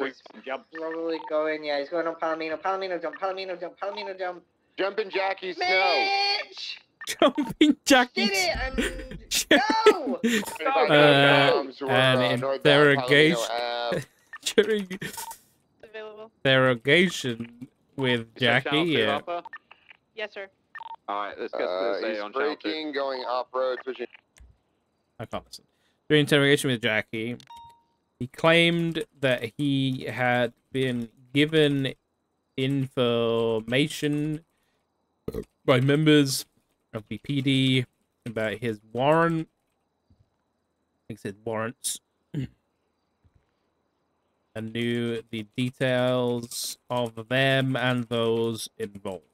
was Jump. probably going. Yeah, he's going on Palomino. Palomino jump. Palomino jump. Palomino jump. Jumping Jackie Snow. Mitch! Jumping Jackie. Did it! And no! Uh, Bombs were, an uh, interrogation. During interrogation with Jackie. Yeah. Yes, sir. Alright, let's get to Uh, the he's on channel two. braking, going off-road, switching. I can't listen. During interrogation with Jackie, he claimed that he had been given information by members of the PD about his warrant. I think said warrants. and knew the details of them and those involved.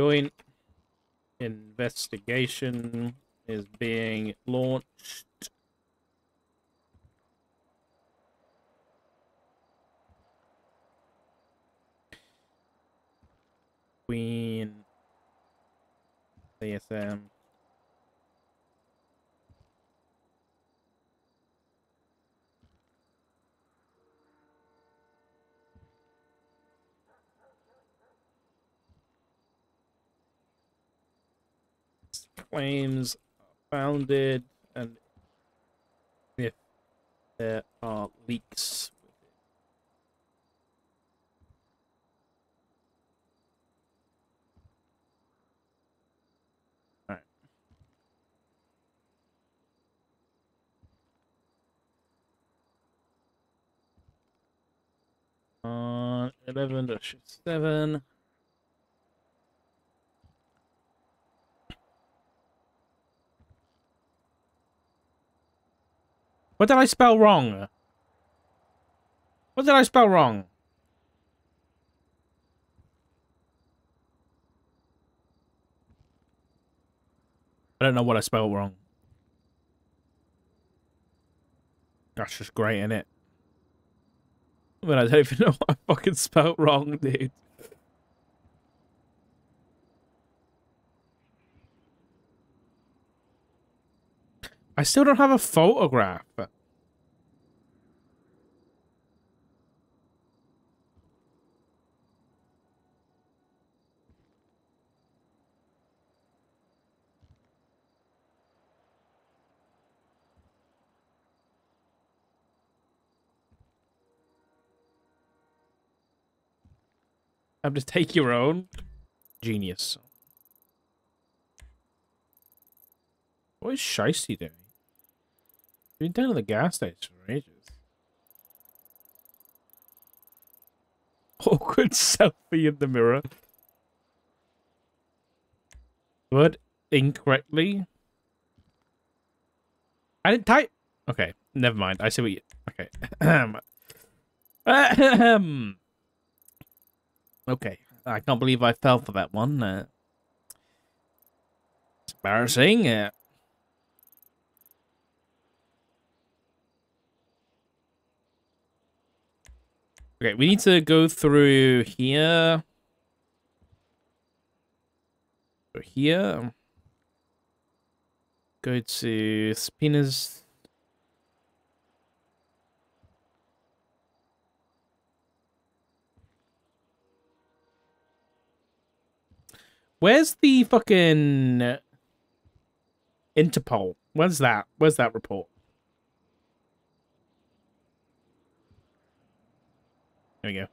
Joint investigation is being launched. Queen CSM. Claims are founded and if there are uh, leaks with. Alright. On uh, eleven dash seven. What did I spell wrong? What did I spell wrong? I don't know what I spelled wrong. That's just great, isn't it? But I don't even know what I fucking spelled wrong, dude. I still don't have a photograph. Have to take your own. Genius. What is Shiesty doing? Been down to the gas station for ages. Awkward selfie in the mirror. What? Incorrectly? I didn't type. Okay, never mind. I see what you. Okay. Okay. I can't believe I fell for that one. Uh, it's embarrassing. Uh, Okay, we need to go through here. Go here. Go to spinners. Where's the fucking Interpol? Where's that? Where's that report? There we go.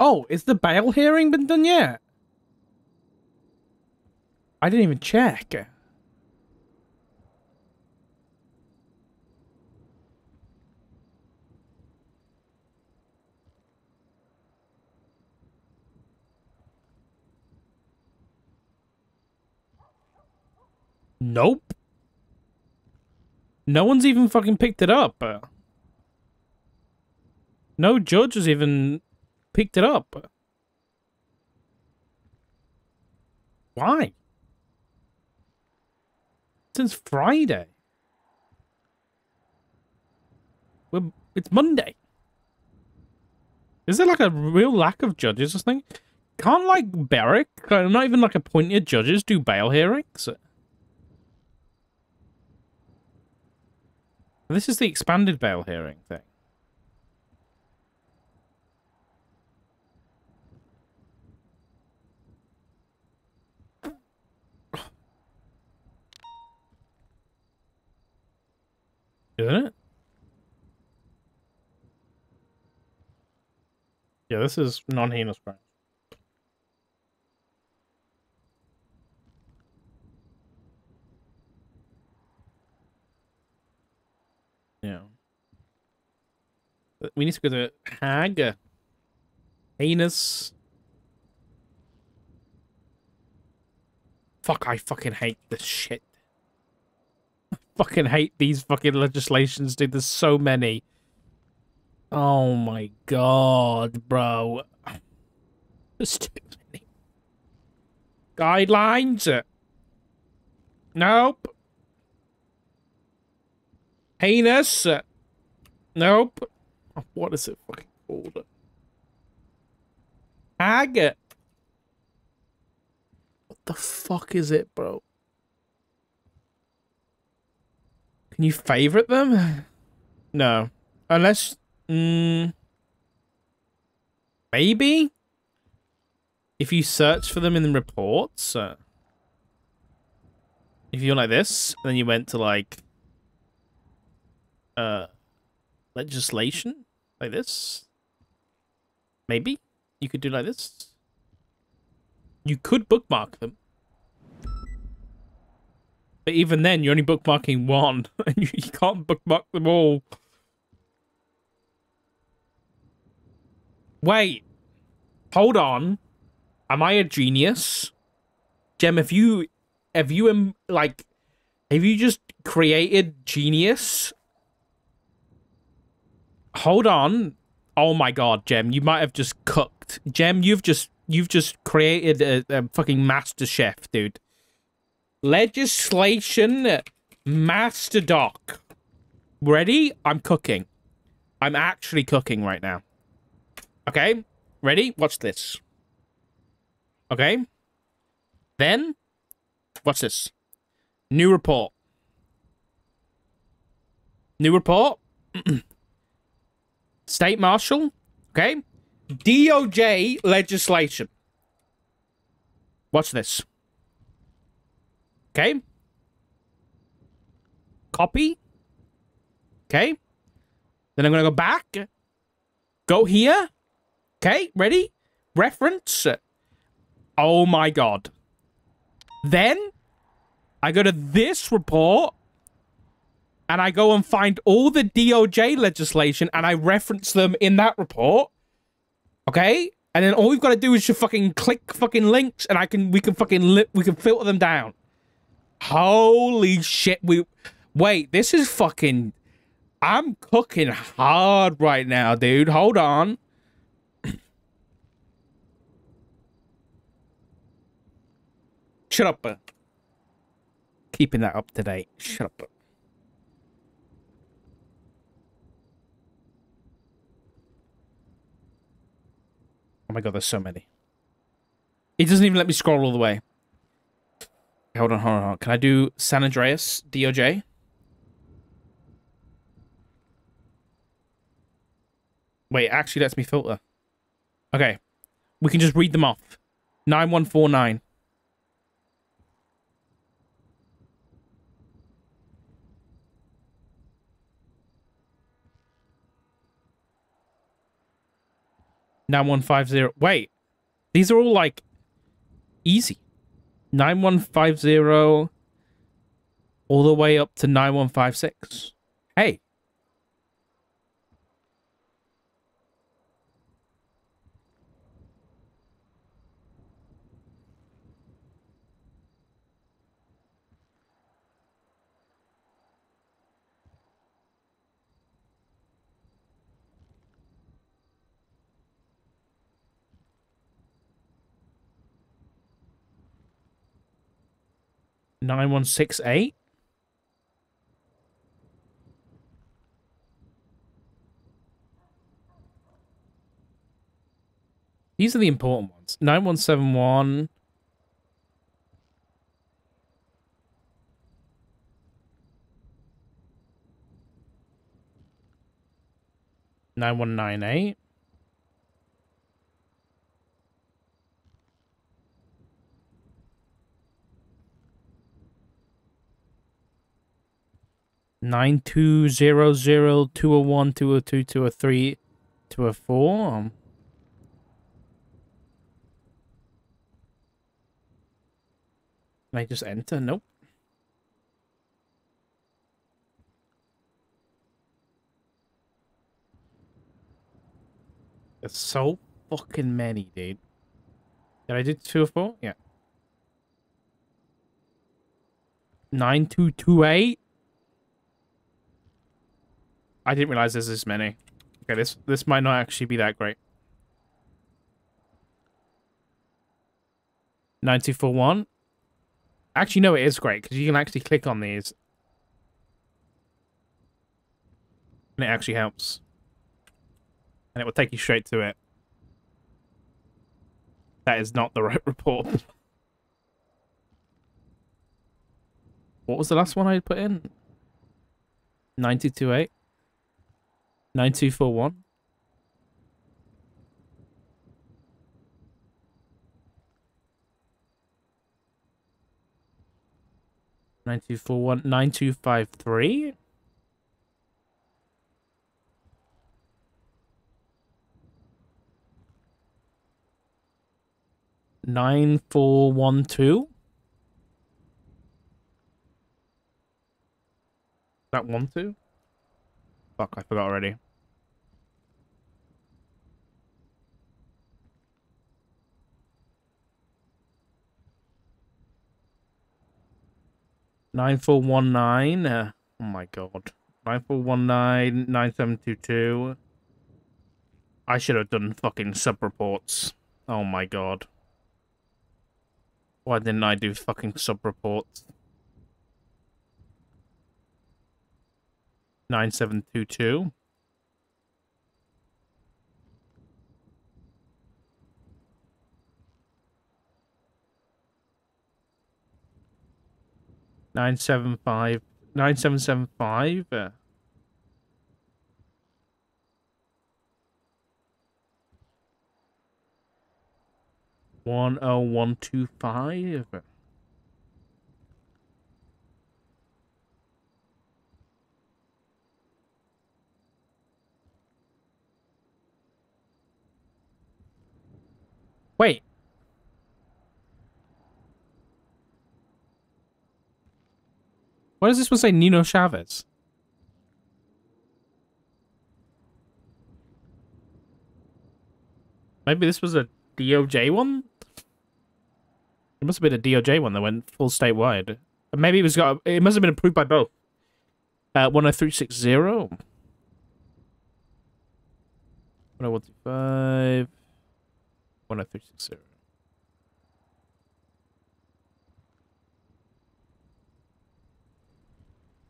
Oh, is the bail hearing been done yet? I didn't even check. Nope. No one's even fucking picked it up. No judge has even picked it up. Why? Since Friday. We're, it's Monday. Is there like a real lack of judges or something? Can't like Berwick, uh, not even like appointed judges, do bail hearings? This is the expanded bail hearing thing. Isn't it? Yeah, this is non-heinous crimes. Yeah. We need to go to Hag. Heinous. Fuck, I fucking hate this shit. I fucking hate these fucking legislations, dude. There's so many. Oh my god, bro. There's too many. Guidelines? Nope. Heinous? Nope. What is it fucking called? Hag? What the fuck is it, bro? Can you favorite them? No. Unless Mm, maybe if you search for them in the reports, uh, if you're like this, then you went to like uh legislation like this, maybe you could do like this. You could bookmark them. But even then, you're only bookmarking one, and you, can't bookmark them all. Wait. Hold on. Am I a genius? Jem, have you have you like have you just created genius? Hold on. Oh my god, Jem, you might have just cooked. Jem, you've just you've just created a, a fucking master chef, dude. Legislation master doc. Ready? I'm cooking. I'm actually cooking right now. Okay, ready? Watch this. Okay. Then, watch this. New report. New report. State Marshal. Okay. DOJ legislation. Watch this. Okay. Copy. Okay. Then I'm going to go back. Go here. Okay, ready? Reference. Oh my god. Then I go to this report and I go and find all the DOJ legislation and I reference them in that report. Okay? And then all we've got to do is just fucking click fucking links and I can we can fucking li- we can filter them down. Holy shit, we wait, this is fucking I'm cooking hard right now, dude. Hold on. Shut up. Keeping that up to date. Shut up. Oh my god, there's so many. It doesn't even let me scroll all the way. Hold on, hold on, hold on. Can I do San Andreas DOJ? Wait, it actually lets me filter. Okay. We can just read them off. 9149. Nine one five zero. Wait, these are all like easy. Nine one five zero, all the way up to nine one five six. Hey, 9168? These are the important ones. 9171. Nine one nine eight. Nine two zero zero two oh one two oh two two oh three two oh four. Um, Can I just enter? Nope. There's so fucking many, dude. Did I do two or four? Yeah. Nine two two eight. I didn't realize there's this many. Okay, this this might not actually be that great. Nine two four one. Actually, no, it is great because you can actually click on these. And it actually helps. And it will take you straight to it. That is not the right report. what was the last one I put in? 928? 9241? Nine two four one nine two five three. Nine four one two. That one two? Fuck, I forgot already. Nine four one nine. Uh, oh my god. Nine four one nine nine seven two two. I should have done fucking sub reports. Oh my god. Why didn't I do fucking sub reports? Nine seven two two. Nine seven five nine seven seven five. One oh one two five. Wait. Why does this one say Nino Chavez? Maybe this was a DOJ one? It must have been a DOJ one that went full statewide. Maybe it was got it must have been approved by both. Uh 10360. 10125 10360.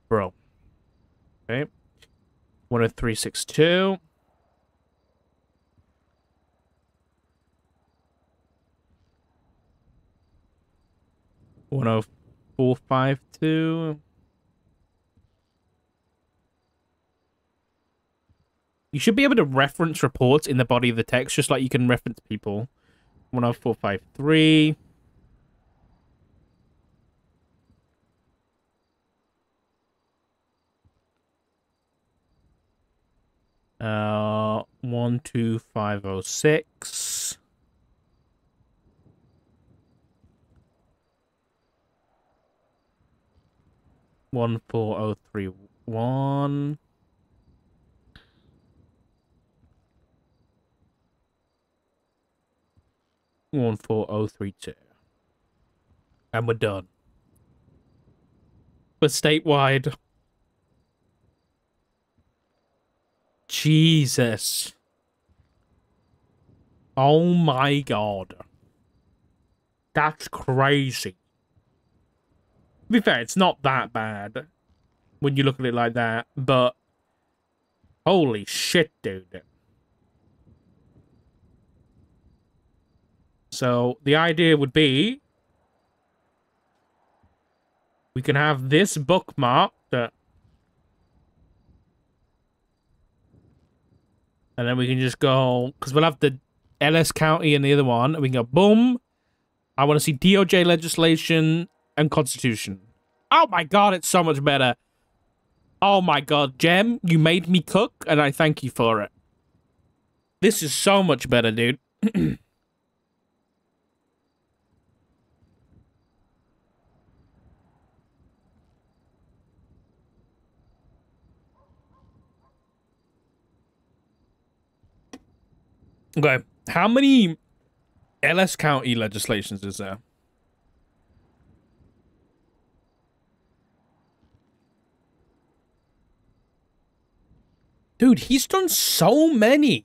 Bro. Okay. 10362. One oh four five two. You should be able to reference reports in the body of the text, just like you can reference people. One oh four five three. Uh, one two five oh six. One four oh three one. One four oh three two. And we're done. But statewide. Jesus. Oh my god. That's crazy. To be fair, it's not that bad when you look at it like that, but holy shit, dude. So the idea would be we can have this bookmark uh, and then we can just go because we'll have the LS County and the other one, and we can go boom. I want to see DOJ legislation and Constitution. Oh my god, it's so much better. Oh my god, Jem, you made me cook, and I thank you for it. This is so much better, dude. okay, how many LS County legislations is there? Dude, he's done so many.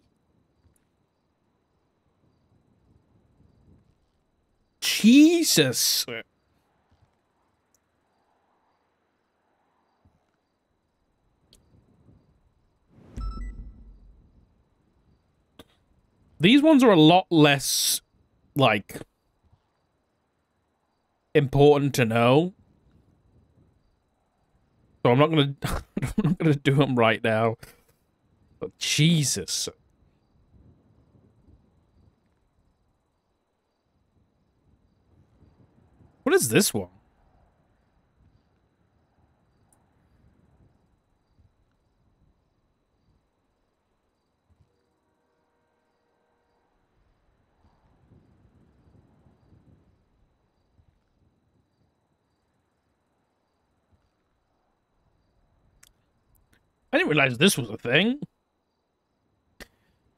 Jesus. These ones are a lot less, like, important to know. So I'm not gonna, I'm not gonna do them right now. But Jesus. What is this one? I didn't realize this was a thing.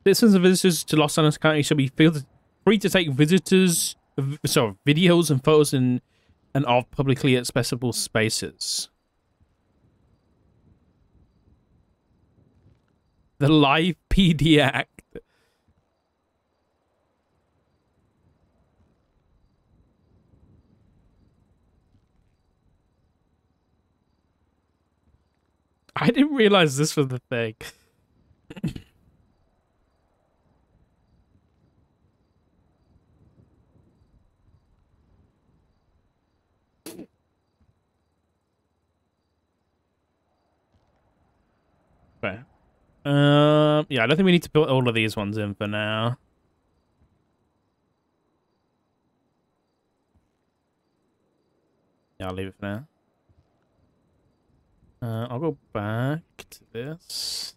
Citizens and visitors to Los Angeles County shall be free to take visitors, sorry, videos and photos in and of publicly accessible spaces. The Live PD Act. I didn't realize this was the thing. Okay. Um, yeah, I don't think we need to put all of these ones in for now. Yeah, I'll leave it for now. Uh, I'll go back to this.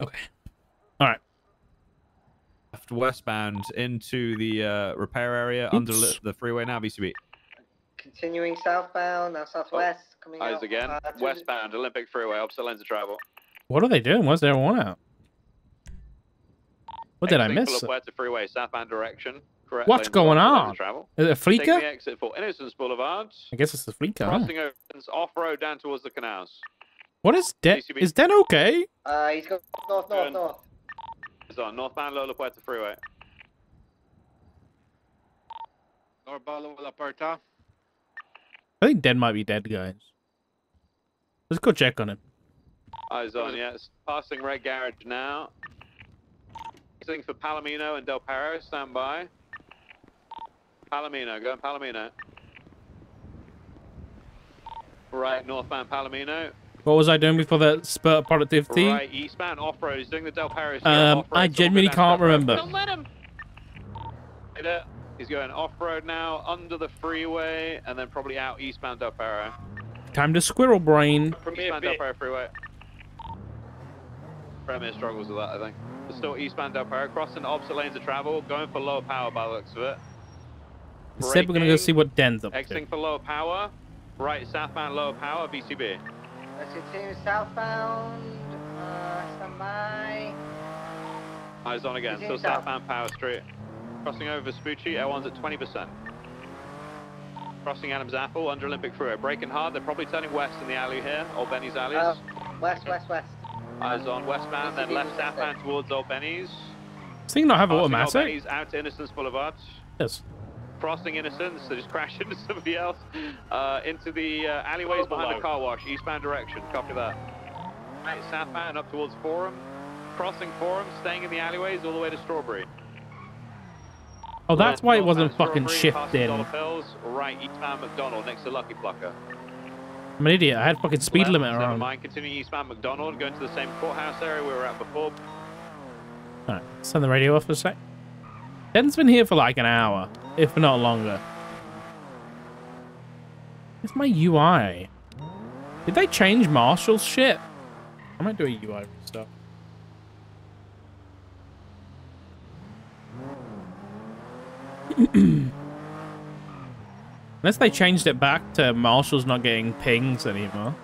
Okay. All right. left westbound into the uh, repair area under Oops. li- the freeway now, VCB. Continuing southbound, now southwest, coming Eyes out. again. uh, to- Westbound, Olympic Freeway, opposite lanes of travel. What are they doing? Why's there one out? What did I Exiting miss? For La Puerta Freeway, southbound direction. Correct What's going on? of Travel. Is it a Taking Fleeca? the exit for Innocence Boulevard. I guess it's the Fleeca. huh? Crossing opens off-road down towards the canals. What is Den? DCB. Is Den okay? Uh, he's going north, north, north. It's on northbound Lola Puerta Freeway. Northbound La Puerta. I think Den might be dead, guys. Let's go check on him. Eyes on, yes. Passing Red Garage now. Exiting for Palomino and Del Perro, stand by. Palomino, going Palomino. Right, northbound Palomino. What was I doing before the spurt of productivity? Right, eastbound off-road. He's doing the Del Perro. straight Um, I so we'll go genuinely can't remember. Don't let him. He's going off-road now, under the freeway, and then probably out eastbound Del Perro. Time to squirrel brain. Eastbound Del Perro freeway. Premier struggles with that, I think. But still eastbound Del Perro, crossing the opposite lanes of travel, going for lower power by the looks of it. Instead, we're gonna go see what Den's up to. Exiting for lower power. Right, southbound lower power, VCB. Let's continue southbound. Uh, stand by. Eyes on again, Continue still south. southbound Power Street. Crossing over Vespucci, L1's at 20%. Crossing Adams Apple, under Olympic Freeway. Braking hard, they're probably turning west in the alley here, Old Benny's alleys. Uh, west, west, west. Eyes on westbound, then left southbound towards Old Benny's. Does thing not have Passing Old automatic? Benny's out to Innocence Boulevard. Yes. Crossing Innocence, so just crash into somebody else. Uh, into the uh, alleyways behind the car wash, eastbound direction. Copy that. Right, southbound up towards Forum. Crossing Forum, staying in the alleyways all the way to Strawberry. Oh, that's why it wasn't fucking Strawberry, shifting. Right, eastbound McDonald next to Lucky Plucker. I'm an idiot. I had fucking speed Left, limiter Never on. mind, continue eastbound McDonald, going to the same courthouse area we were at before. Alright, turn the radio off for a sec. Den's been here for like an hour, if not longer. It's my UI. Did they change Marshall's shit? I might do a UI restart. Unless they changed it back to Marshall's not getting pings anymore.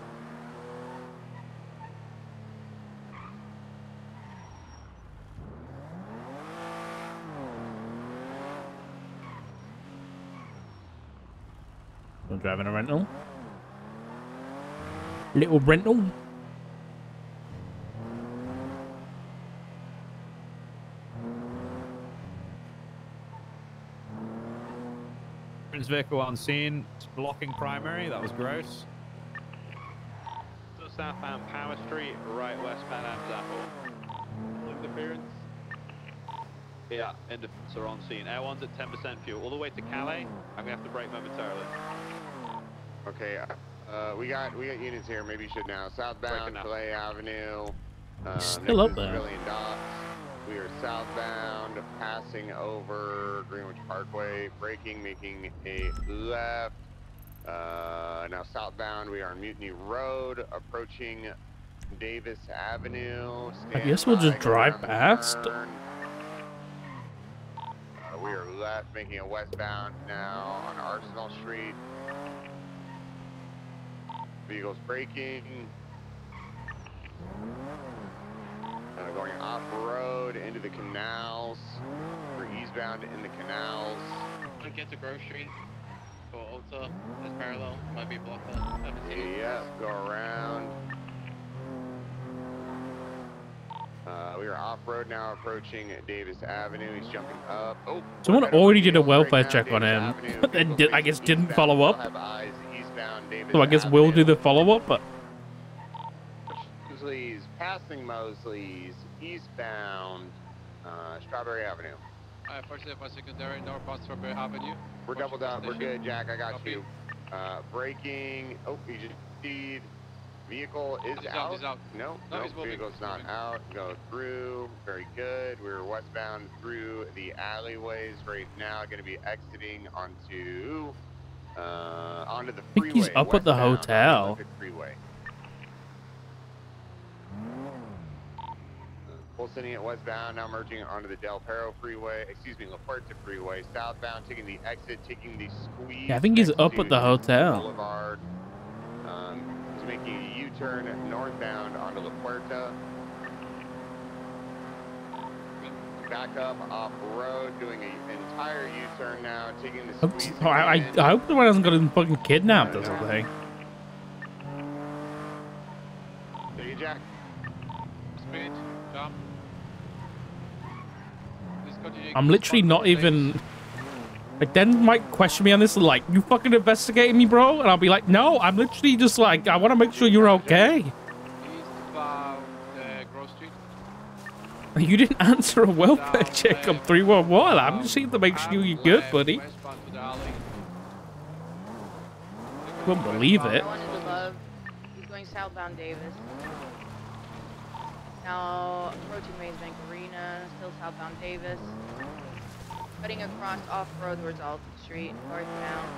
Driving a rental. Little rental. Prince vehicle on scene. It's blocking primary. That was gross. So southbound Power Street, right westbound Adams Apple. Interference. Yeah, indifference are on scene. Air one's at 10% fuel. All the way to Calais. I'm gonna have to brake momentarily. Okay, uh, we got we got units here. Maybe you should now. Southbound Breaking up. Calais Avenue. Uh, Still next up there. We are southbound, passing over Greenwich Parkway, braking, making a left. Uh, now southbound, we are on Mutiny Road, approaching Davis Avenue. I guess we'll just drive past. Uh, we are left, making a westbound now on Arsenal Street. Vehicles braking. Uh, going off road into the canals. We're eastbound in the canals. Don't get to Grove Street. Go Alta. That's parallel. Might be blocked up. Haven't seen it. Yeah, go around. Uh, we are off road now, approaching Davis Avenue. He's jumping up. Oh, Someone right already did a wheels right welfare now, check on Davis him, Avenue. but then I guess didn't follow up. Still have eyes eastbound Davis So I guess we'll do the follow-up, but Mosley's, passing Mosley's, eastbound uh, Strawberry Avenue. Alright, first hit by secondary, northbound Strawberry Avenue. We're Approaching doubled up. We're good, Jack. I got Copy. you. Uh, braking. Oh, he just see vehicle is He's out, out. he's out. No, No, no, he's vehicle's he's not moving. out. Go through. Very good. We're westbound through the alleyways right now. Going to be exiting onto uh, onto the think freeway. he's up at the hotel. Freeway. Full sending it westbound, now merging onto the Del Perro Freeway, excuse me, La Puerta Freeway, southbound, taking the exit, taking the squeeze. Yeah, I think he's up at the hotel. Boulevard. Um, he's making a U-turn northbound onto La Puerta. Back up off road, doing an entire U-turn now, taking the Oops. squeeze. Oh, I, I. I hope the one hasn't got him fucking kidnapped or something. There you, Jack. Speed, jump. I'm literally not even. Like, then might question me on this, like, you fucking investigating me, bro? And I'll be like, no, I'm literally just like, I want to make sure you're okay. place. Eastbound uh, Grove Street. You didn't answer a welfare Down check on left, 311. I'm down just here to make sure you're good, buddy. Westbound to the alley. Wouldn't believe it. One is above. He's going southbound Davis. Now approaching Maze Bank Arena, still southbound Davis. Cutting across off-road towards Alton Street, northbound.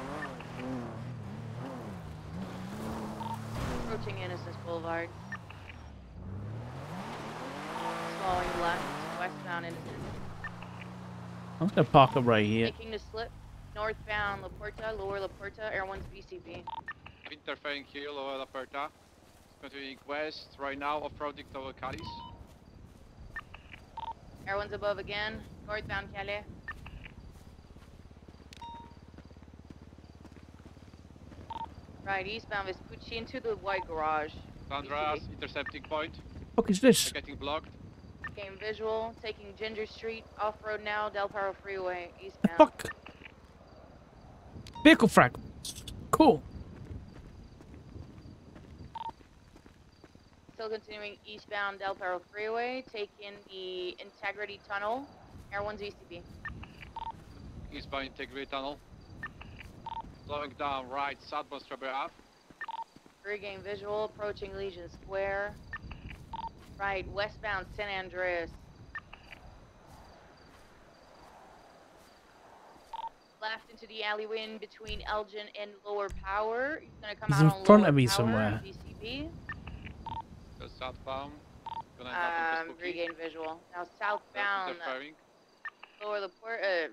Approaching Innocence Boulevard. Slowing left, westbound Innocence. I'm just gonna park up right here. Making the slip, northbound La Puerta, lower La Puerta, Air 1's VCB. interfering here, Lower La Puerta. Continuing west, right now off-roading toward Cadiz. Air one's above again. Northbound Calais. Right, eastbound Vespucci into the white garage. Andras, intercepting point. fuck is this? Getting blocked. Game visual. Taking Ginger Street. Off-road now. Del Perro Freeway. Eastbound. Fuck. Vehicle fragments. Cool. Still continuing eastbound Del Perro Freeway. Taking the Integrity Tunnel. Air one's VCB. Eastbound Integrity Tunnel. Slowing down right, southbound Strawberry Ave. Regain visual. Approaching Legion Square. Right, westbound San Andreas. Left into the alleyway in between Elgin and Lower Power. He's gonna come He's out in on front Lower of me Power, somewhere. VCB. Go southbound. Gonna Um, regain visual. Now southbound, lower the port. Uh,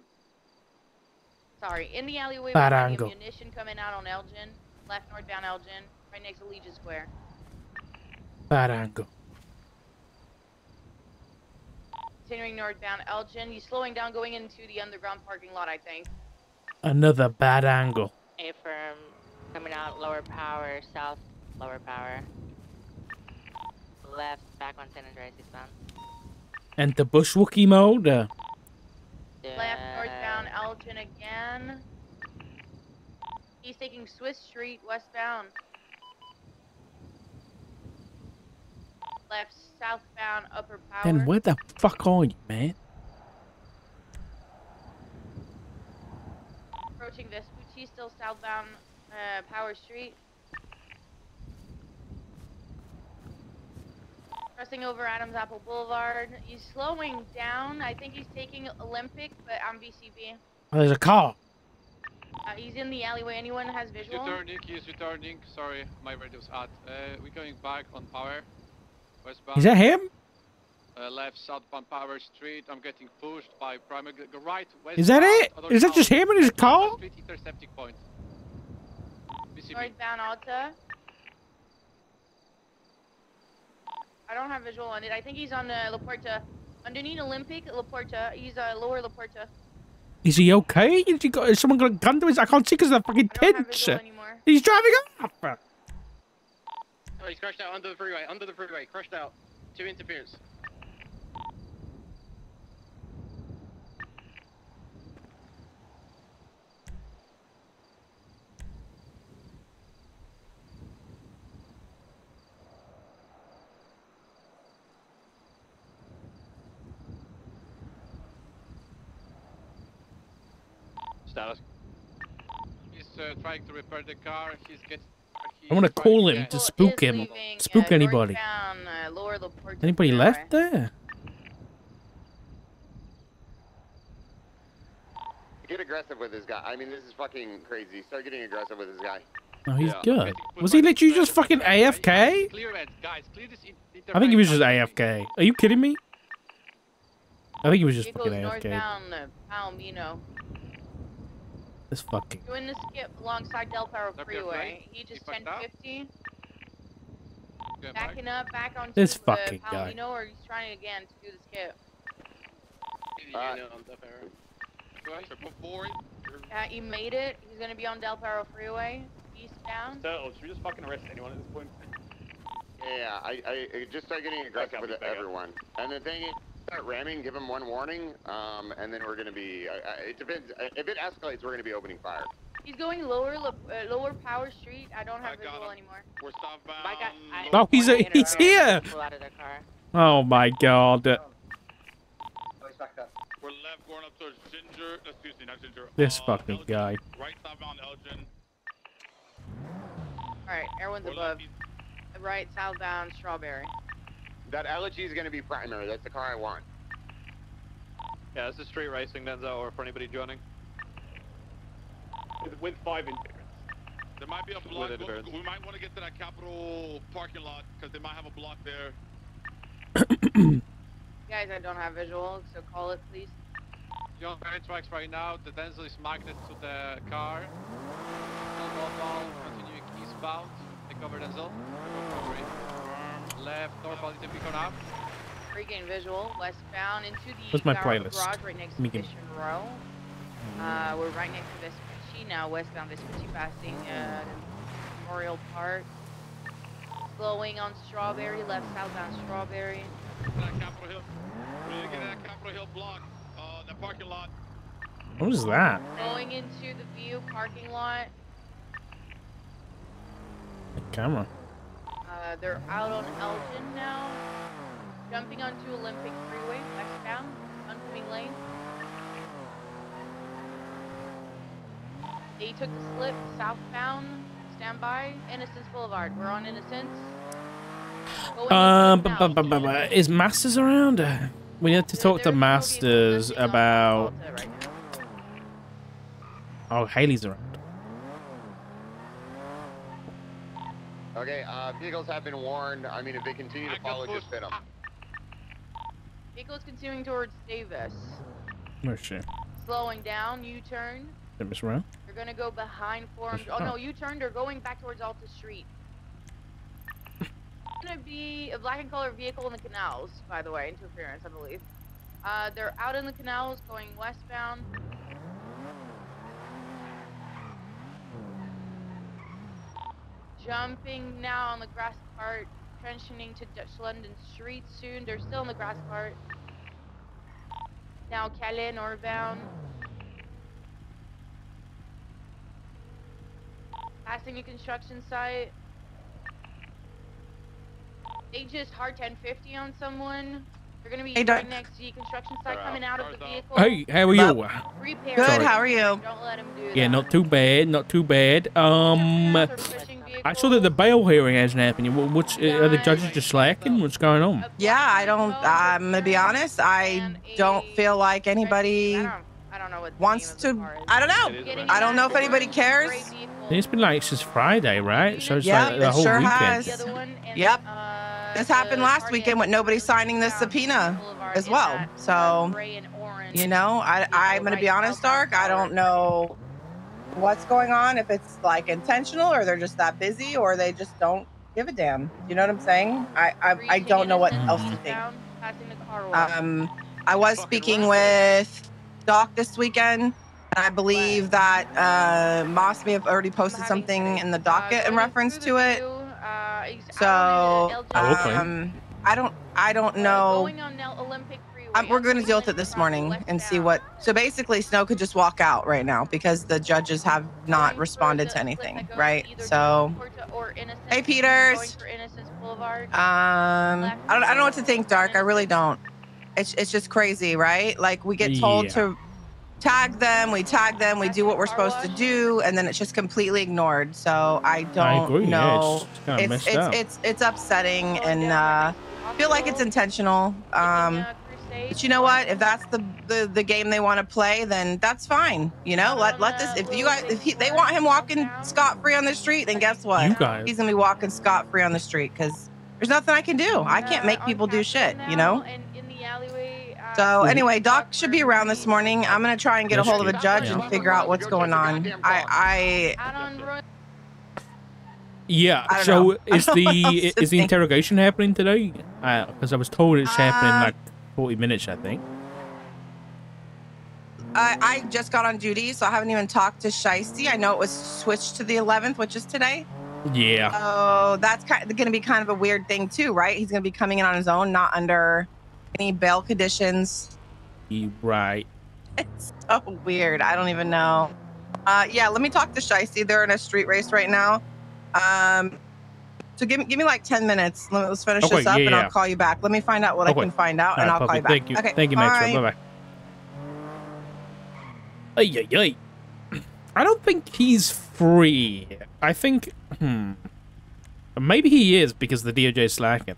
sorry, in the alleyway Bad angle. the ammunition coming out on Elgin. Left northbound Elgin, right next to Legion Square. Bad angle. Continuing northbound Elgin. He's slowing down, going into the underground parking lot. I think. Another bad angle. A firm coming out lower power, south lower power. Left back on San Andreas eastbound. Enter bushwookie mode. Uh, Left northbound Elgin again. He's taking Swiss Street westbound. Left southbound Upper Power. then where the fuck are you, man? Approaching Vespucci, still southbound uh, Power Street. Crossing over Adams Apple Boulevard. He's slowing down. I think he's taking Olympic, but I'm VCB. Oh, there's a car. Uh, he's in the alleyway. Anyone has visual? Returning, He's returning. Sorry, my radio's out. Uh, we're going back on power. Westbound. Is that him? Uh, left, southbound Power Street. I'm getting pushed by primary. Go right, west. Is that it? other Is that just him in his car? Street intercepting point. VCB. Northbound Alta. I don't have visual on it. I think he's on uh, La Puerta. Underneath Olympic, La Puerta. He's uh, lower La Puerta. Is he okay? Is, he got, is someone got a gun to his? I can't see because of the fucking I tents. He's driving off. Oh, he's crashed out under the freeway, under the freeway, crashed out. Two interference. Status. He's uh, trying to repair the car. He's getting. I'm gonna call him to spook him. leaving, Spook uh, anybody. northbound, uh, lower La Puerta Anybody Freeway. left there? Get aggressive with this guy. I mean, this is fucking crazy. Start getting aggressive with this guy. Oh, he's Yeah, good. Was he literally just fucking AFK? Clear it, guys. Clear this. in- I think he was just. AFK. Are you kidding me? I think he was just Vehicles fucking AFK. Northbound This fucking. Doing the skip alongside Del Perro Freeway. He just Keep it 1050. Backing up, back onto This the fucking guy. Palomino, or he's trying again to do the skip. Easy Uh, unit on Duff Arrow. Go ahead. Triple four. Uh, he made it. He's gonna be on Del Perro Freeway, eastbound. So, should we just fucking arrest anyone at this point? Yeah, I, I I just start getting aggressive with back up. everyone. And the thing is, start ramming, give him one warning, um, and then we're gonna be. I, I, it depends. If it escalates, we're gonna be opening fire. He's going lower, uh, lower Power Street. I don't have I got visual him. anymore. We're southbound. My guy, I, Oh, he's a- he's here! Pull out of their car. Oh my god. Oh, he's back up. We're left going up towards Ginger. Excuse me, not Ginger. This uh, fucking Elgin. guy. Right southbound Elgin. Alright, everyone's We're above. left Right, southbound Strawberry. That elegy is gonna be primary. That's the car I want. Yeah, this is street racing, Denzel, or for anybody joining. With, with five interference. There might be a block. With We, we might want to get to that Capitol parking lot because they might have a block there. Guys, I don't have visual, so call it, please. You're tracks right now. The Denzel is magnet to the car. Northbound, continuing eastbound. cancel. Left northbound into Beacon Ave. Regain visual, westbound into the Where's my Garage playlist? garage right next to Let me give- Mission Row. Uh, we're right next to Vespucci now, westbound Vespucci passing uh, Memorial Park. Slowing on Strawberry, left southbound Strawberry. That Capitol Hill. We need to get that Capitol Hill block. Uh, the parking lot. What that? Going into the view parking lot. The camera. Uh, they're out on Elgin now. Jumping onto Olympic Freeway, westbound, oncoming lane. They took the slip southbound. Stand by. Innocence Boulevard. We're on Innocence. Um, bu- is Masters around? Uh, We need to talk to there's no vehicle Masters about. Right. Oh, Haley's around. Okay, uh, vehicles have been warned. I mean, if they continue to follow, just pushed. hit them. Vehicle is continuing towards Davis. Where's she? Slowing down, U-turn. Is Miss around? They're gonna go behind Forum. Oh no, fine. U-turn. They're going back towards Alta Street. gonna be a black and color vehicle in the canals, by the way, interference, I believe. Uh, they're out in the canals, going westbound. Jumping now on the grass cart, transitioning to Dutch London Street soon. They're still in the grass cart. Now Calais northbound. Passing a construction site. They just hard 1050 on someone. They're gonna be Hey, right next to the construction site They're coming out. out of the Cars vehicle. Hey, how are you? Good, Sorry. how are you? Don't let him do Yeah, that. not too bad, not too bad. Um, They're pushing I saw that the bail hearing hasn't happened. Wha- What's uh, are the judges just slacking? What's going on? Yeah, I don't. I'm gonna be honest. I don't feel like anybody I don't, I don't know what the wants to. the car is. I don't know. is Getting around. I don't know if anybody cares. It's been like since Friday, right? So it's Yeah, like the it whole sure weekend. has. The other one, Yep. uh, This happened last weekend with nobody signing the subpoena as well. So, gray and orange. You know, I I'm gonna be honest, Dark. I don't know what's going on. If it's like intentional, or they're just that busy, or they just don't give a damn. You know what I'm saying? I I, I don't know what else to think. eastbound, passing the car wash. Um, I was speaking with Doc this weekend, and I believe that uh, Moss may have already posted something in the Uh, docket in reference to it. uh, So, out on the Oh, okay. um, I don't, I don't know. Going on Nel- Olympic Freeway, Um, we're going to deal with it this morning and see what. So basically, Snow could just walk out right now because the judges have not responded to anything, right? So, Georgia Porta or Innocence, Hey, Peters. Going for Innocence Boulevard. um, I don't, I don't know what to think, Dark. I really don't. It's, it's just crazy, right? Like we get told Yeah. to tag them, we tag them, we do what we're supposed to do, and then it's just completely ignored. So I don't I agree. Yeah, know. it's, it's it's, it's it's upsetting, and uh, right next to the I feel like it's intentional. Um. But you know what? If that's the the, the game they want to play, then that's fine. You know, let let this. If you guys, if he, they want him walking scot free on the street, then guess what? You guys. He's gonna be walking scot free on the street because there's nothing I can do. I can't Uh, make people do shit. You know. in the alleyway, uh, So anyway, Doc should be around this morning. I'm gonna try and get a hold of a judge and figure out what's going on. I Out on Roy- Yeah. I So know. Is the what else to is the interrogation happening today? Because I was told it's happening Uh, like 40 minutes, I think. I I just got on duty, so I haven't even talked to Shiesty. I know it was switched to the 11th, which is today. Yeah. So that's kind of going to be kind of a weird thing too, right? He's going to be coming in on his own, not under any bail conditions. Right. It's so weird. I don't even know. Uh, yeah, let me talk to Shiesty. They're in a street race right now. Um, so give me give me like 10 minutes. Let, us finish Okay, this up, yeah, and yeah. I'll call you back. Let me find out what Okay. I can find out, All and right, I'll call you perfect. back. Thank you. Okay, Thank you, Maxwell. bye. Bye bye. Ay, ay, ay. I don't think he's free. I think. Hmm. Maybe he is because the DOJ is slacking.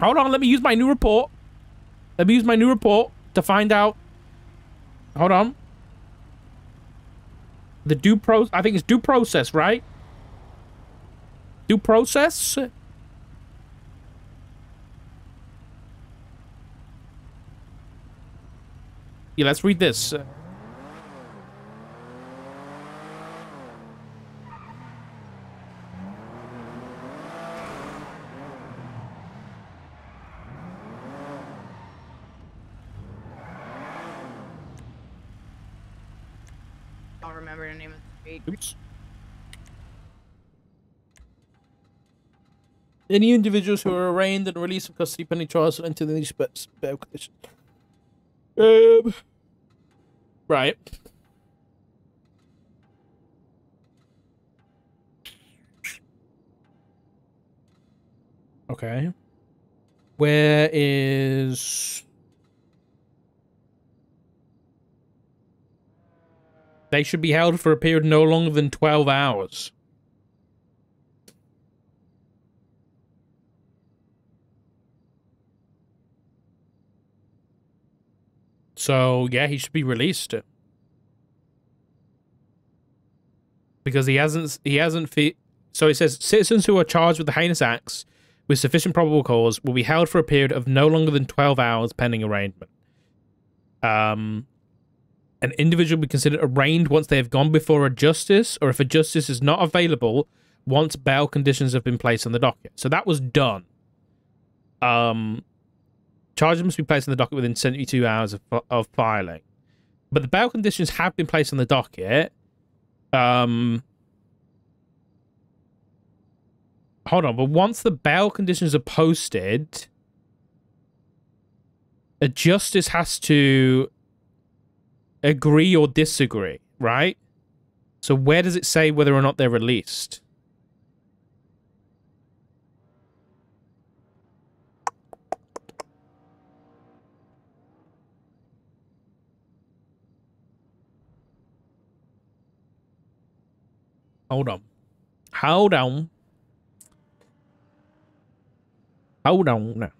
Hold on, let me use my new report. Let me use my new report to find out. Hold on. The due pro. I think it's due process, right? due process? Yeah, let's read this. I'll remember the name of the street. Oops. Any individuals who are arraigned and released from custody pending trials will enter the spe- bail conditions. Um. Right. Okay. Where is. They should be held for a period no longer than 12 hours. So, yeah, he should be released. Because he hasn't he hasn't fe- so it says citizens who are charged with the heinous acts with sufficient probable cause will be held for a period of no longer than 12 hours pending arraignment. Um an individual will be considered arraigned once they have gone before a justice or if a justice is not available once bail conditions have been placed on the docket. So that was done. Um charges must be placed on the docket within 72 hours of, of filing. But the bail conditions have been placed on the docket. Um, hold on, but once the bail conditions are posted, a justice has to agree or disagree, right? So where does it say whether or not they're released? Hold on. Hold on. Hold on now.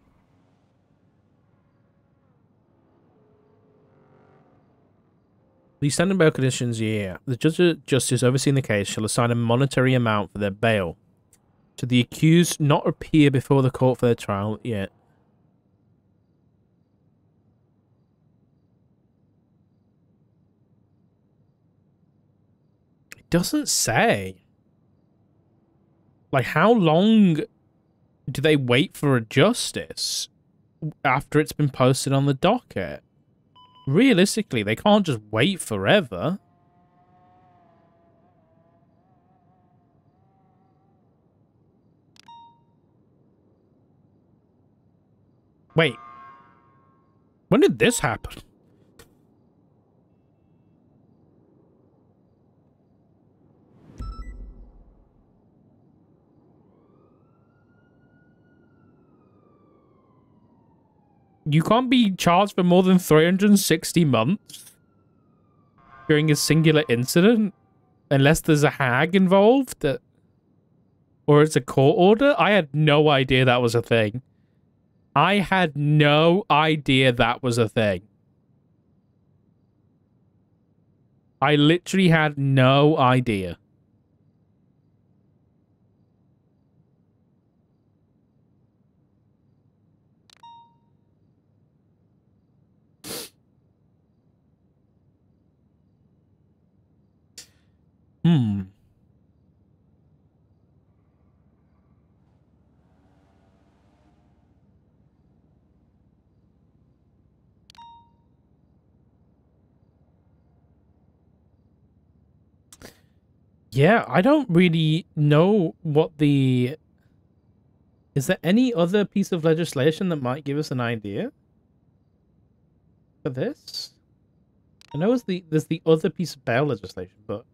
The standing bail conditions, yeah. The judge of justice overseeing the case shall assign a monetary amount for their bail. To the accused not appear before the court for their trial yet. Doesn't say. Like, how long do they wait for a justice after it's been posted on the docket? Realistically, they can't just wait forever. Wait. When did this happen? You can't be charged for more than 360 months during a singular incident unless there's a hag involved or it's a court order. I had no idea that was a thing. I had no idea that was a thing. I literally had no idea. Hmm. Yeah, I don't really know what the... Is there any other piece of legislation that might give us an idea? For this? I know it's the, there's the other piece of bail legislation, but...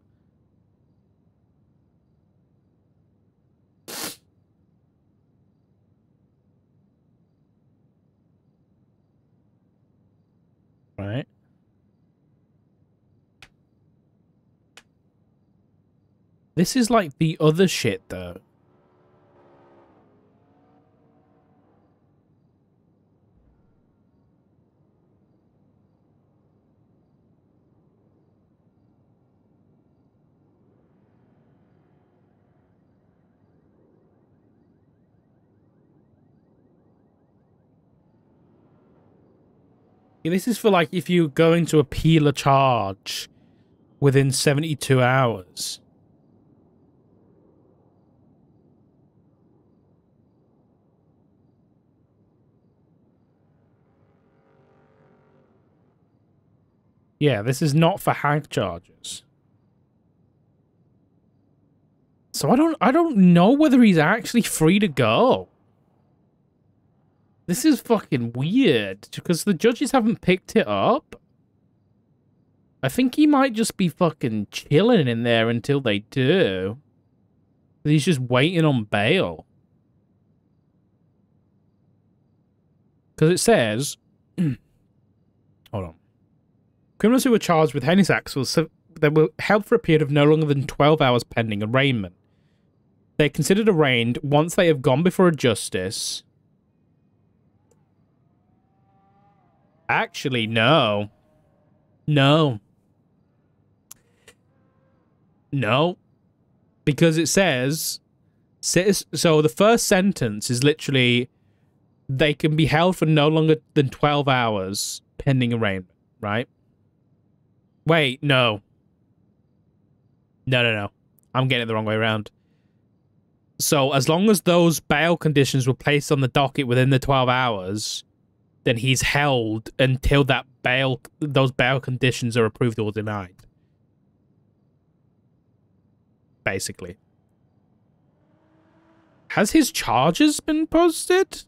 Right. This is like the other shit, though. This is for like if you go into appeal a charge within 72 hours. Yeah, this is not for hag charges. So I don't I don't know whether he's actually free to go. This is fucking weird because the judges haven't picked it up. I think he might just be fucking chilling in there until they do. He's just waiting on bail. Because it says, hold on. Criminals who were charged with heinous acts will they were held for a period of no longer than 12 hours pending arraignment. They are considered arraigned once they have gone before a justice. Actually, no. No. No. Because it says so the first sentence is literally they can be held for no longer than 12 hours pending arraignment, right? Wait, no. No, no, no. I'm getting it the wrong way around. So as long as those bail conditions were placed on the docket within the 12 hours, then he's held until that bail those bail conditions are approved or denied. Basically. Has his charges been posted?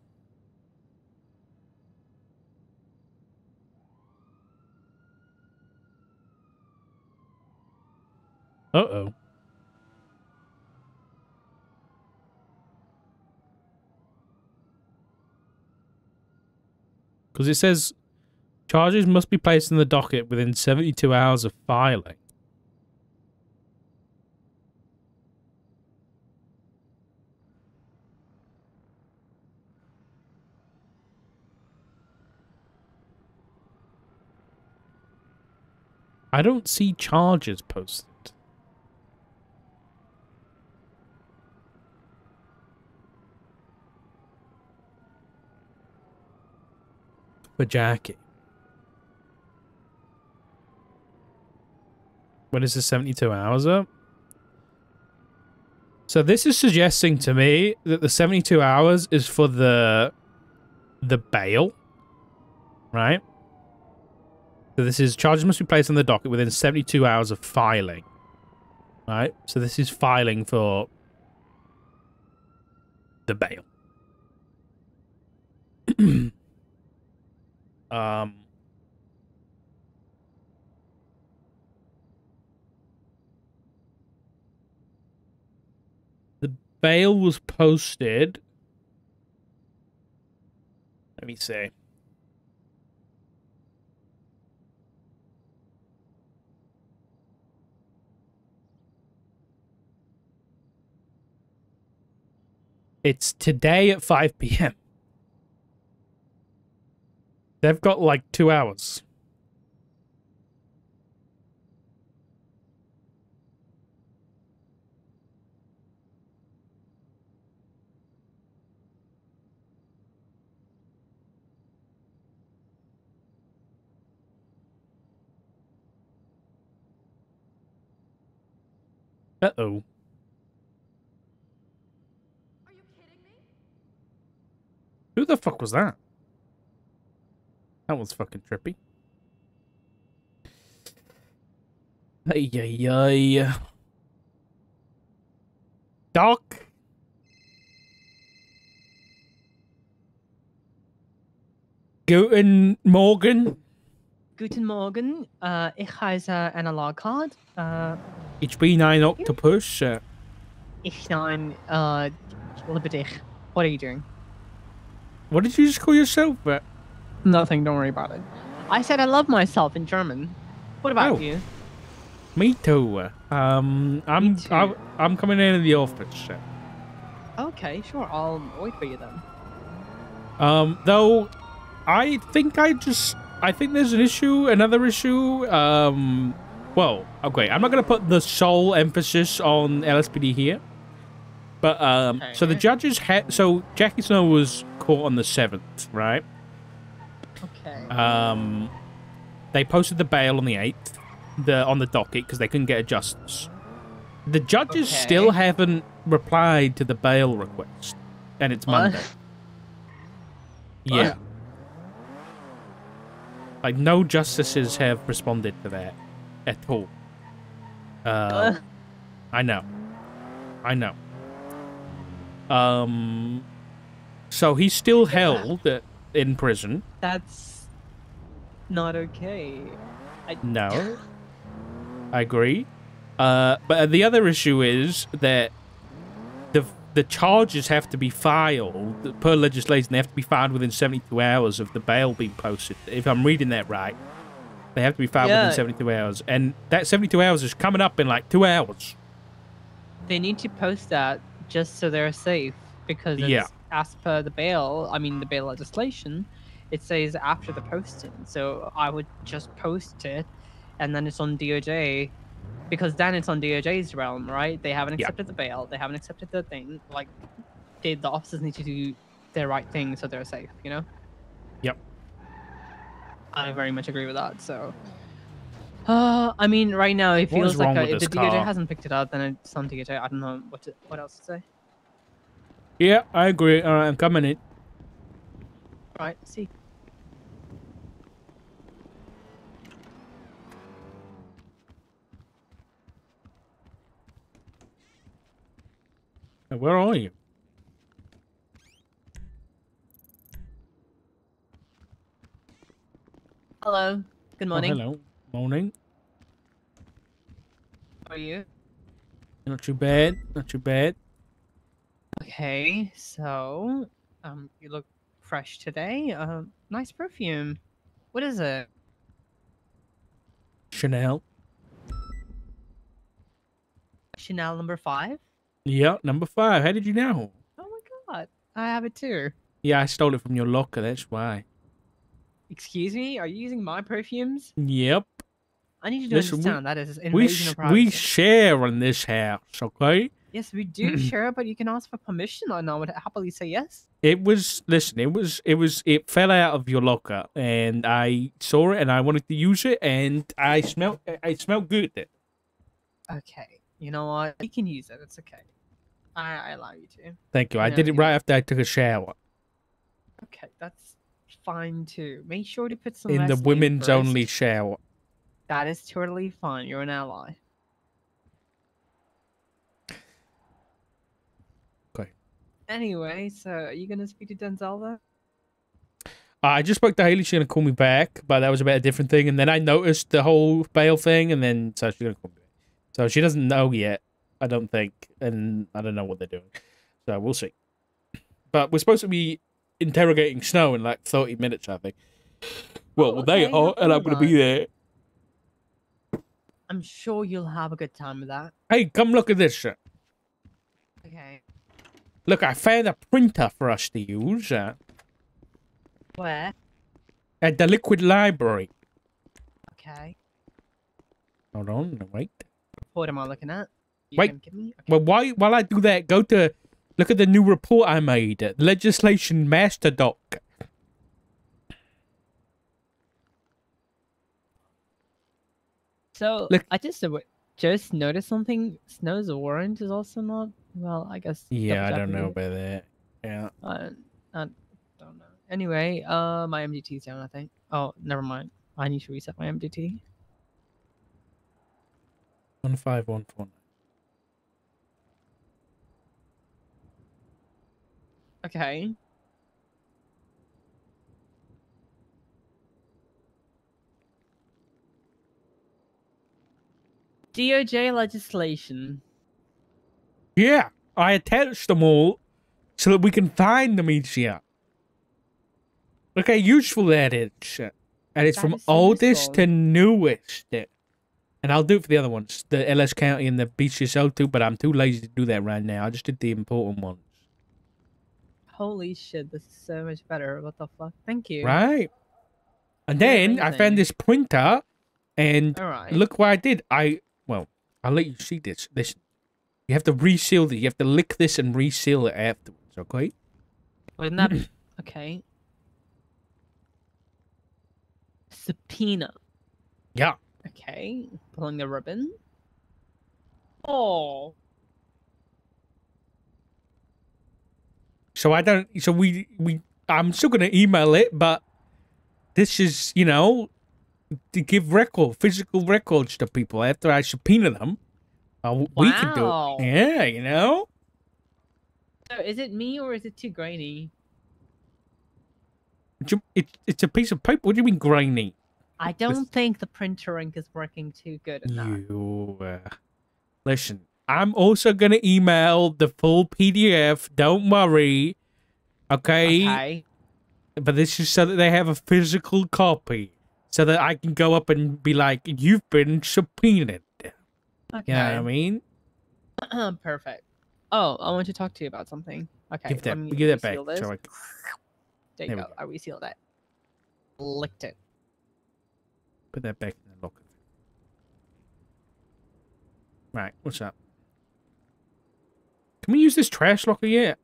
Uh-oh. Because it says charges must be placed in the docket within 72 hours of filing. I don't see charges posted. For Jackie. When is the 72 hours up? So this is suggesting to me that the 72 hours is for the the bail, right? So this is charges must be placed on the docket within 72 hours of filing. Right? So this is filing for the bail. um The bail was posted. Let me see. It's today at 5 p.m. They've got like two hours. Uh-oh. Who the fuck was that? That was fucking trippy. Ay, ay, ay. Doc? Guten Morgen. Guten Morgen, uh, ich heiße Anna Lockhart. Uh, Ich bin ein Octopus. Uh, ich nein, uh, liebe dich. What are you doing? what did you just call yourself? Uh, Nothing, don't worry about it. I said I love myself in German. What about Oh. you? me too. Um, I'm, too. I'm I'm coming in in the office. Okay, sure, I'll wait for you then. Um, though, I think I just I think there's an issue, another issue. Um, well, okay, I'm not gonna put the sole emphasis on LSPD here, but um, so the judges had so Jackie Snow was caught on the seventh, right? Um, they posted the bail on the eighth, the on the docket because they couldn't get a justice. The judges Okay. still haven't replied to the bail request, and it's What? Monday. Yeah. Like no justices have responded to that at all. Uh, I know. I know. Um, so he's still held in prison. That's not okay. I, No, I agree. Uh, but the other issue is that the the charges have to be filed per legislation. They have to be filed within seventy two hours of the bail being posted. If I'm reading that right, they have to be filed Yeah. within seventy two hours, and that seventy two hours is coming up in like two hours. They need to post that just so they're safe because it's, Yeah. as per the bail, I mean the bail legislation, it says after the posting. So I would just post it, and then it's on DOJ, because then it's on DOJ's realm, right? They haven't Yeah. accepted the bail, they haven't accepted the thing. Like, they, the officers need to do their right thing so they're safe. You know. Yep. I very much agree with that. So. Uh, I mean, right now it feels like uh, if the this DOJ hasn't picked it up, then it's on DOJ. I don't know what to, what else to say. Yeah, I agree. I'm coming in. Right, see. Where are you? Hello. Good morning. Oh, morning. hello. Morning. How are you? Not too bad. Not too bad. Okay, so um, you look fresh today. Um, nice perfume. What is it? Chanel. Chanel number five. Yeah, number five. How did you know? Oh my god, I have it too. Yeah, I stole it from your locker. That's why. Excuse me, are you using my perfumes? Yep. I need you to Listen, we- understand that is invasion We of privacy. we share in this house, okay? Yes, we do mm-hmm. share, but you can ask for permission, and I would happily say yes. It was listen. It was it was it fell out of your locker, and I saw it, and I wanted to use it, and I smelled I smelled good. Okay, you know what? You can use it. It's okay. I, I allow you to. Thank you. I did it right after I took a shower Okay, that's fine too. Make sure to put some in the women's only shower. That is totally fine. You're an ally. Anyway, so are you gonna speak to Denzel then? Uh, I just spoke to Haley. She's gonna call me back, but that was about a different thing. And then I noticed the whole bail thing, and then so she's gonna call me back. So she doesn't know yet. I don't think, and I don't know what they're doing. So we'll see. But we're supposed to be interrogating Snow in like thirty minutes, I think. Well, Oh, they okay, no are, and I'm gonna be there. I'm sure you'll have a good time with that. Hey, come look at this shit. Okay. Look, I found a printer for us to use uh, Where? at the Liquid Library. Okay. Hold on, wait. What am I looking at? You Wait. me? Well, why, while I do that, go to look at the new report I made. Legislation Master Doc. So Look- I just uh, just noticed something. Snow's warrant is also not. Well, I guess. Yeah, I don't know about that. Yeah. Uh, I don't know. Anyway, uh, my MDT's down. I think. Oh, never mind. I need to reset my MDT. One five one four. Okay. DOJ legislation. Yeah, I attached them all so that we can find them each year. Look how useful that is. And it's That from oldest to newest. And I'll do it for the other ones, the LS County and the BCSL too, but I'm too lazy to do that right now. I just did the important ones. Holy shit, this is so much better. What the fuck? Thank you. Right? And then I found this printer, and Alright. look what I did. I well, I'll let you see this. Listen, you have to reseal it. You have to lick this and reseal it afterwards. Okay? Wouldn't that be- okay? Subpoena. Yeah. Okay, pulling the ribbon. Oh, So I don't. So we we. I'm still gonna email it, but this is you know to give record physical records to people after I subpoena them. Oh, we can do Wow. it. Yeah, you know. So is it me or is it too grainy? It's a, it's, a piece of paper. What do you mean grainy? I don't think the printer ink is working too good that. You uh, listen. I'm also gonna email the full PDF. Don't worry. Okay? Okay. But this is so that they have a physical copy, so that I can go up and be like, "You've been subpoenaed." Okay. You know what I mean? Perfect. Oh, I want to talk to you about something. Okay. give that, give that back. this. So I, There you There go. go. I resealed it. Licked it. put that back in the locker. Right. What's up? Can we use this trash locker yet?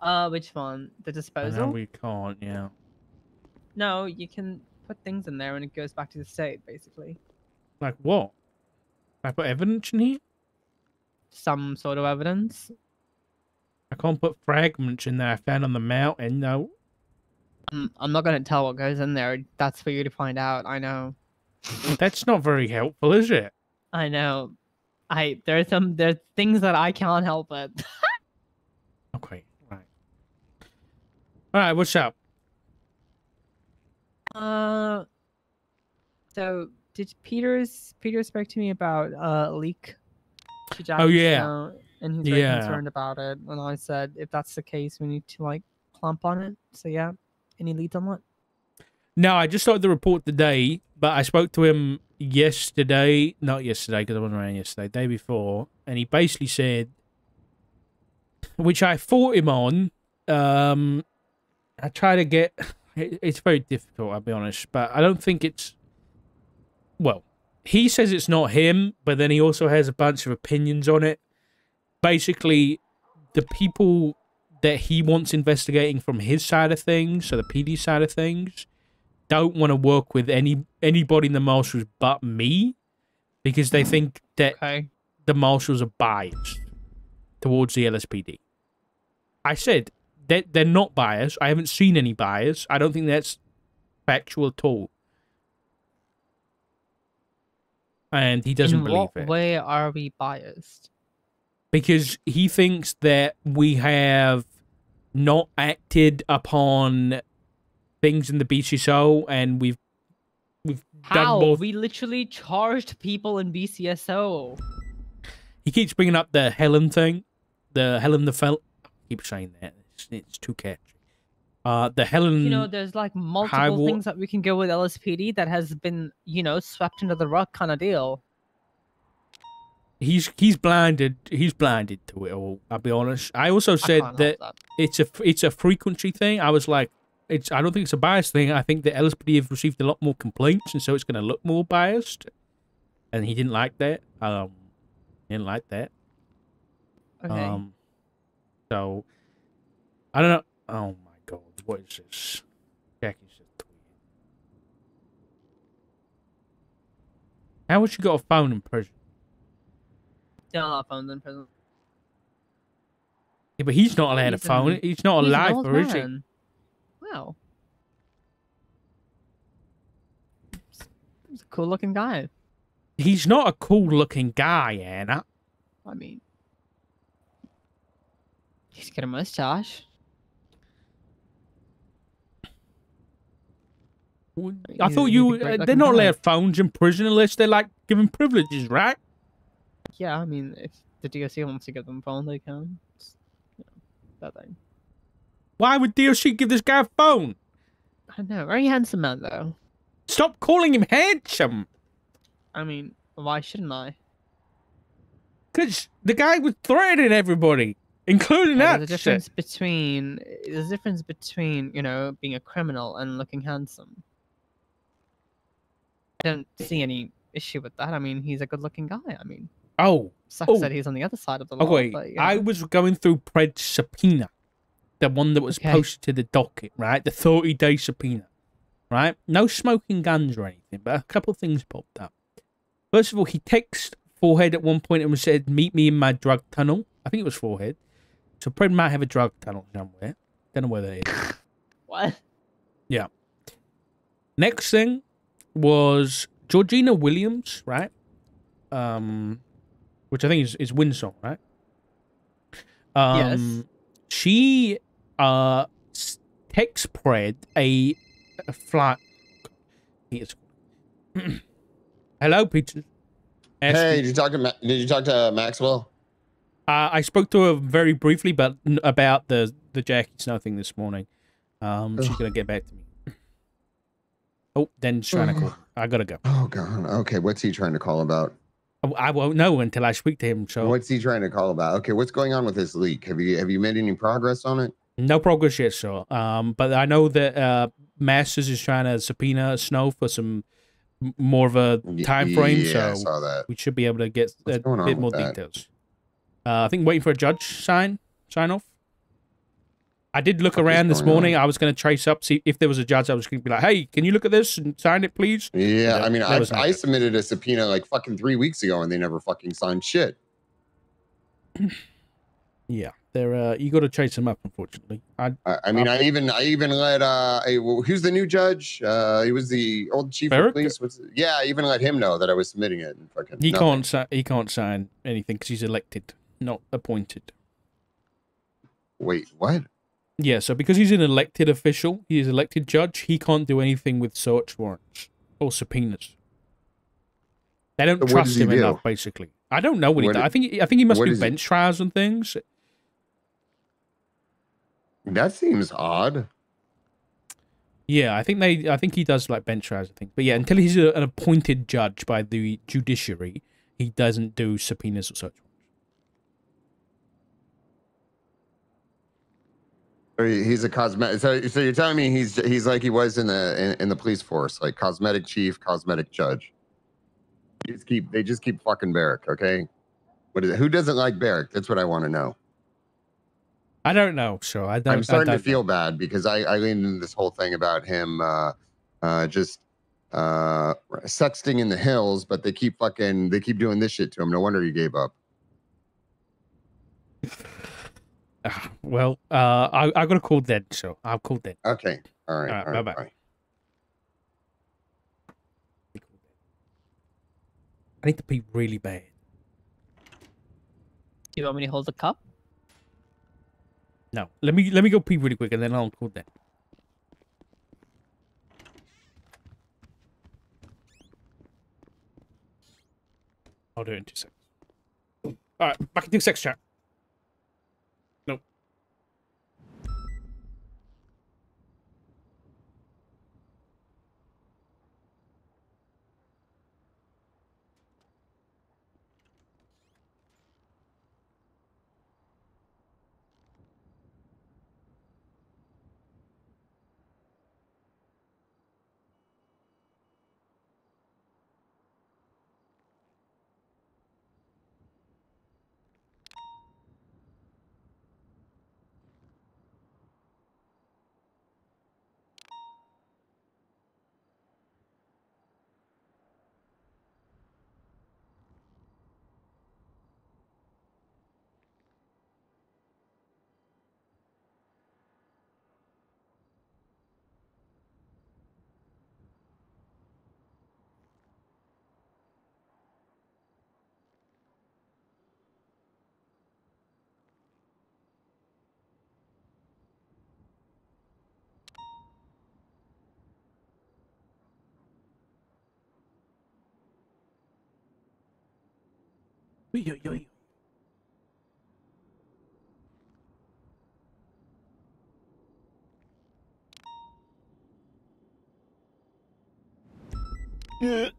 Uh, which one? The disposal? know we can't. Yeah. No, you can put things in there and it goes back to the state, basically. Like what? I put evidence in here? Some sort of evidence. I can't put fragments in there I found on the mountain. No. I'm, I'm not gonna tell what goes in there. That's for you to find out. I know. That's not very helpful, is it? I know. I there are some there are things that I can't help it. Okay. Right. All right. What's up? Uh, so did Peters Peter spoke to me about uh, a leak? to Jack's Oh, yeah. snow, and he's very Yeah. concerned about it. And I said, if that's the case, we need to like clamp on it. So yeah, any leads on that? No, I just started the report today, but I spoke to him yesterday. Not yesterday, because I wasn't around yesterday. Day before, and he basically said, which I fought him on. Um, I try to get. It, it's very difficult, I'll be honest, but I don't think it's. Well, he says it's not him, but then he also has a bunch of opinions on it. Basically, the people that he wants investigating from his side of things, so the PD side of things, don't want to work with any anybody in the marshals but me because they think that Okay. the marshals are biased towards the LSPD. I said that they're not biased. I haven't seen any bias. I don't think that's factual at all. And he doesn't In believe what it way are we biased? because he thinks that we have not acted upon things in the BCSO and we've we've done both. We literally charged people in BCSO. He keeps bringing up the Helen thing, the Helen the Fel. I keep saying that it's, it's too catchy. Uh, the Helen. You know, there's like multiple things that we can go with LSPD that has been, you know, swept under the rug kind of deal. he's he's blinded. He's blinded to it all. I'll be honest. I also said can't that, that. it's a it's a frequency thing. I was like, it's. I don't think it's a bias thing. I think the LSPD have received a lot more complaints, and so it's going to look more biased. And he didn't like that. Um, didn't like that. Okay. Um, so I don't know. Oh my god, what is this? Jackie's just tweeting. How would you got a phone in prison? Still not phones in prison. Yeah, but he's not allowed a phone. an- He's not a He's is he? Wow. He's a cool looking guy. He's not a cool looking guy, Anna. I mean, he's got a mustache. I thought you. great Uh, they're not allowed phones in prison unless they're like given privileges, right? Yeah, I mean, if the DOC wants to give them a phone, they can. It's, you know, that thing. Why would DOC give this guy a phone? I know, very handsome man though. Stop calling him handsome. I mean, why shouldn't I? Because the guy was threatening everybody, including Yeah, us. there's a difference between there's a difference between you know being a criminal and looking handsome. I don't see any issue with that. I mean, he's a good-looking guy. I mean, Oh, sucks Oh. that he's on the other side of the law. okay. but, you I was going through Pred's subpoena, the one that was Okay. posted to the docket, right? The 30 day subpoena, right? No smoking guns or anything, but a couple of things popped up. First of all, he texted Forehead at one point and said, Meet me in my drug tunnel. I think it was Forehead. So Pred might have a drug tunnel somewhere. Don't know where that is. what? Yeah. Next thing was Georgina Williams, right? Um, which I think is is Winsong, right? Um, She uh s- tech spread a, a flight. Peter's- Hello, Peter. Ask Hey, did you talk to Ma- did you talk to Maxwell? Uh, I spoke to her very briefly, but about the the Jackie Snow thing this morning. Um, she's gonna get back to me. Oh, then trying to call. I gotta go. Oh god. Okay, what's he trying to call about? I, I won't know until I speak to him. So What's he trying to call about? Okay, what's going on with this leak? Have you have you made any progress on it? no progress yet, sir. Um, but I know that uh, Masters is trying to subpoena Snow for some more of a time frame. yeah, I so saw that. we should be able to get What's a bit more that? details. Uh, I think waiting for a judge sign sign off. I did look What is around this going on? morning. I was going to trace up see if there was a judge. I was going to be like, "Hey, can you look at this and sign it, please?" Yeah, Yeah, I mean, I, I good. submitted a subpoena like fucking three weeks ago, and they never fucking signed shit. Yeah, they're uh, you got to chase them up. Unfortunately, I I, I mean, Uh, I even I even let uh, a, well, who's the new judge? Uh, he was the old chief Barrick? of police. What's yeah, I even let him know that I was submitting it. And fucking he nothing. can't si- he can't sign anything because he's elected, not appointed. Wait, what? Yeah, so because he's an elected official, he is elected judge, he can't do anything with search warrants or subpoenas. They don't So trust him do? enough, basically. I don't know what, he does. i- think I think he must do is he- bench trials and things. That seems odd. Yeah, I think they I think he does like bench trials and things. But yeah, until he's a, an appointed judge by the judiciary, he doesn't do subpoenas or search. So he- he's a cosmetic. So, so you're telling me he's he's like he was in the in, in the police force, like cosmetic chief, cosmetic judge. They just keep they just keep fucking Barrick. Okay, what is it? Who doesn't like Barrick? That's what I want to know. I don't know, so I don't. I'm starting I to don't feel bad because I I leaned into this whole thing about him uh, uh, just uh, sexting in the hills, but they keep fucking they keep doing this shit to him. No wonder he gave up. Ah, Well, uh, I I got to call dead, so I'll call dead. Okay, all right, All right, all right, bye-bye. bye. I need to pee really bad. Do you want me to hold the cup? No, let me let me go pee really quick, and then I'll call dead. I'll do it in two seconds. All right, back in two seconds, chat. Oi, oi, oi. yep.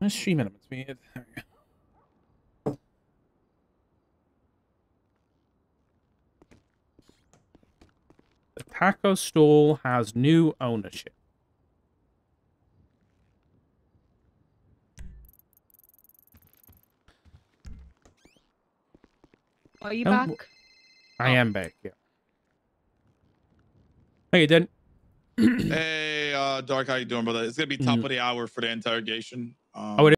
Let's stream elements. We there we go. The taco stall has new ownership. Are you Oh, back? w- I am back. Yeah. Hey, then. hey, uh, Dark, how you doing, brother? It's gonna be top Mm. of the hour for the interrogation. Um, Oh, it